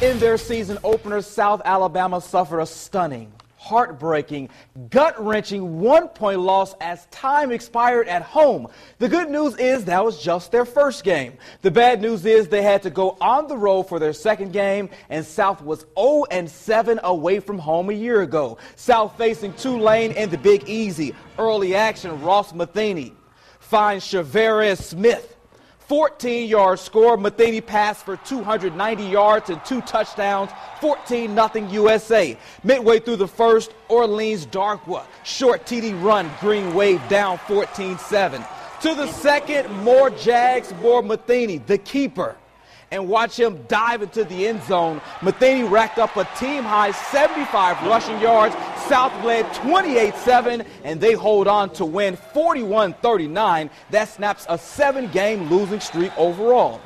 In their season opener, South Alabama suffered a stunning, heartbreaking, gut wrenching one point loss as time expired at home. The good news is that was just their first game. The bad news is they had to go on the road for their second game, and South was 0 7 away from home a year ago. South facing Tulane in the Big Easy. Early action, Ross Metheny finds Shavarius Smith. 14 yard score. Metheny passed for 290 yards and two touchdowns. 14 0 USA. Midway through the first, Orleans Darkwa. Short TD run. Green Wave down 14 7. To the second, more Jags, more Metheny, the keeper and watch him dive into the end zone. Metheny racked up a team high 75 rushing yards. South led 28 7, and they hold on to win 41 39. That snaps a seven game losing streak overall.